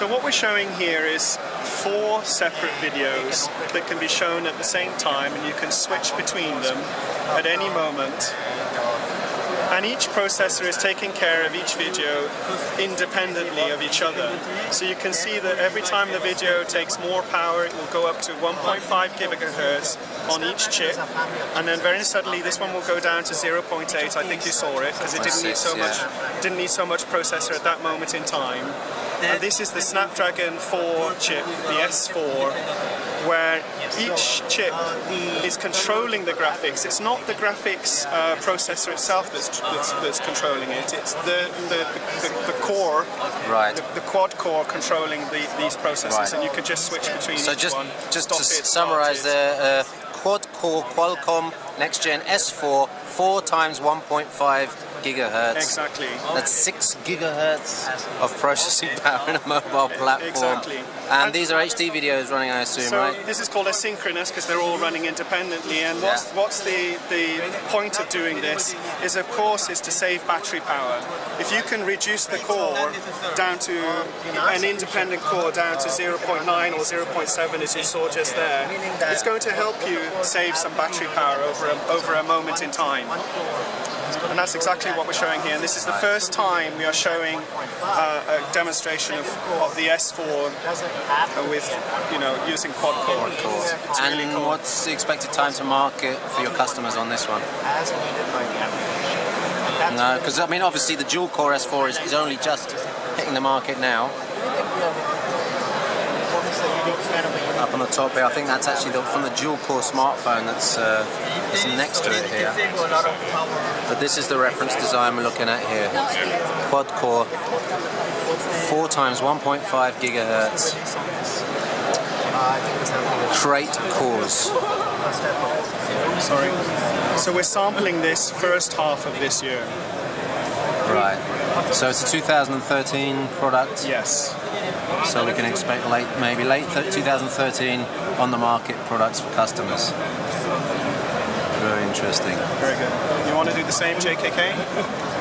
So what we're showing here is four separate videos that can be shown at the same time and you can switch between them at any moment. And each processor is taking care of each video independently of each other. So you can see that every time the video takes more power, it will go up to 1.5 gigahertz on each chip. And then very suddenly this one will go down to 0.8. I think you saw it because it didn't need so much didn't need so much processor at that moment in time. And this is the Snapdragon 4 chip, the S4, where each chip is controlling the graphics. It's not the graphics uh, processor itself that's, that's, that's, controlling it. It's the the, the, the core, right? The, the, quad core controlling the, these processors, right. and you can just switch between. So just one, just to summarize, the uh, quad core Qualcomm next gen S4 four times 1.5 gigahertz. Exactly. That's six gigahertz of processing power in a mobile platform. Exactly. And, and these are HD videos running, I assume, so right? This is called asynchronous because they're all running independently. And what's, yeah. what's the, the point of doing this is, of course, is to save battery power. If you can reduce the core down to an independent core down to 0.9 or 0.7, as you saw just there, it's going to help you save some battery power over a, over a moment in time. And that's exactly what we're showing here. And this is the first time we are showing uh, a demonstration of, of the S4 uh, with, you know, using quad core. It's and really cool. what's the expected time to market for your customers on this one? No, because I mean, obviously the dual core S4 is, is only just hitting the market now up on the top here. I think that's actually the, from the dual-core smartphone that's, uh, that's next to it here. But this is the reference design we're looking at here. Quad-core, 4 times 1.5 gigahertz. Krait cores. Sorry. So we're sampling this first half of this year. Right. So it's a 2013 product? Yes. So we can expect late, maybe late 2013 on the market products for customers. Very interesting. Very good. You want to do the same, JKK?